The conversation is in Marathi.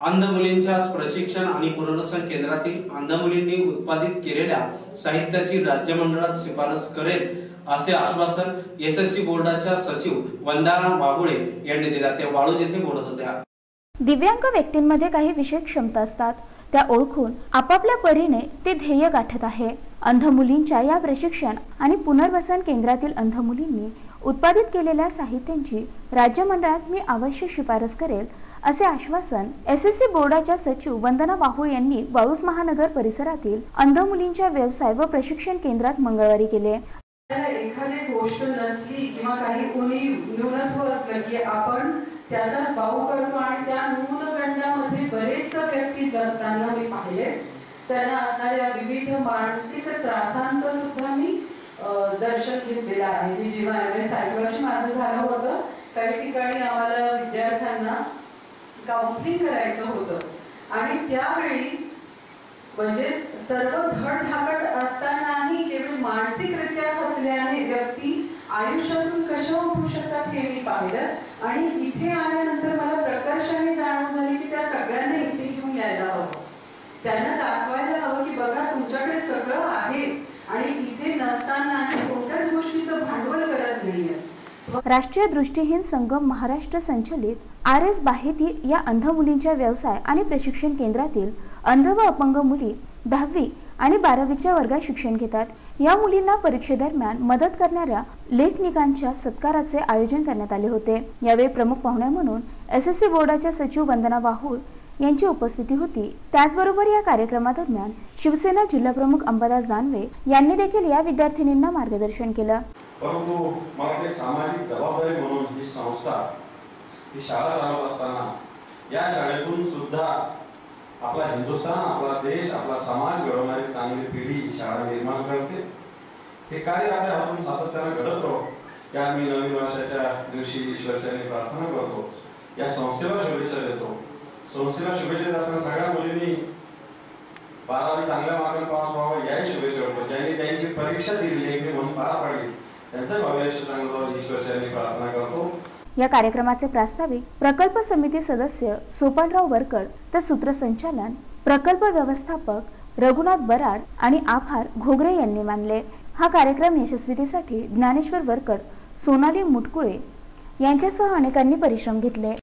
अंध मुलींच्या प्रशिक्षण आणि पुनर्वसन केंद्रातील अंध मुलींनी उत्पादित केलेल्या साहित्याची राज्य मंडळात शिफारस करेल असे आश्वासन एसएससी बोर्डाच्या सचिव वंदना बाबुळे यांनी दिला. ते वाळूज येथे बोलत होत्या. दिव्यांग व्यक्तींमध्ये काही विशेष क्षमता असतात. त्या ओळखून आपापल्या परीने ते ध्येय गाठत आहे. अंध मुलींच्या या प्रशिक्षण आणि पुनर्वसन केंद्रातील अंध मुलींनी उत्पादित केलेल्या साहित्यांची राज्य मंडळात मी अवश्य शिफारस करेल असे आश्वासन एस एस सी बोर्डाच्या सचिव वंदना वाहू यांनी वाळूस महानगर परिसरातील अंध मुलींच्या व्यवसाय व प्रशिक्षण केंद्रात मंगळवारी केले. एखादी गोष्ट नसली किंवा काही कोणी न्यूनत्व असलं की आपण त्याचाच भाऊ करतो आणि त्या न्यूनगंडामध्ये बरेच व्यक्ती जगताना मी पाहिले. त्यांना असणाऱ्या विविध मानसिक त्रासांचं सुद्धा मी दर्शन घेतलेलं आहे. मी जेव्हा एम एस सायकोलॉजी माझं झालं होतं काही ठिकाणी आम्हाला विद्यार्थ्यांना काउन्सिलिंग करायचं होतं. आणि त्यावेळी म्हणजे सर्व धडधाकट असतानाही केवळ मानसिकरित्या खचल्याने व्यक्ती आयुष्यातून कशा उठू शकतात हे मी पाहिलं. आणि इथे आल्यानंतर मला राष्ट्रीय दृष्टीहीन संगम महाराष्ट्र संचलित आर एस बाहेती या अंध मुलींच्या व्यवसाय आणि प्रशिक्षण केंद्रातील अंध व अपंग मुली दहावी आणि बारावीच्या वर्गात शिक्षण घेतात. या मुलींना परीक्षेदरम्यान मदत करणाऱ्या लेखनिकांच्या सत्काराचे आयोजन करण्यात आले होते. यावेळी प्रमुख पाहुण्या म्हणून एस एस सी बोर्डाच्या सचिव वंदना बाहुळ यांची उपस्थिती होती. त्याचबरोबर या कार्यक्रमादरम्यान शिवसेना जिल्हाप्रमुख अंबादास दानवे यांनी देखील या विद्यार्थिनींना मार्गदर्शन केलं. परंतु मला ते सामाजिक जबाबदारी म्हणून ही संस्था ही शाळा चालवत असताना या शाळेतून सुद्धा आपला हिंदुस्थान आपला देश आपला समाज घडवणारी चांगली पिढी शाळा निर्माण करते. हे कार्य आपल्या हातून सातत्यानं घडत? राहो या मी नवीन वर्षाच्या दिवशी ईश्वरच्याने प्रार्थना करतो. या संस्थेला शुभेच्छा देतो. संस्थेला शुभेच्छा असताना सगळ्या मुलींनी बारावी चांगल्या मार्गाने पास व्हावं याही शुभेच्छा करतो ज्यांनी त्यांची परीक्षा दिली म्हणून पार पाडली. त्यांचं भविष्य चांगलं ईश्वरचरणी प्रार्थना करतो. या कार्यक्रमाचे प्रास्ताविक प्रकल्प समिती सदस्य सोपानराव वरकड तर सूत्रसंचालन प्रकल्प व्यवस्थापक रघुनाथ बराड आणि आभार घोगरे यांनी मानले. हा कार्यक्रम यशस्वीतेसाठी ज्ञानेश्वर वरकड सोनाली मुटकुळे यांच्यासह अनेकांनी परिश्रम घेतले.